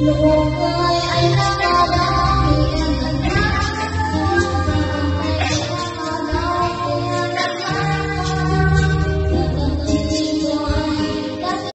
một người anh đã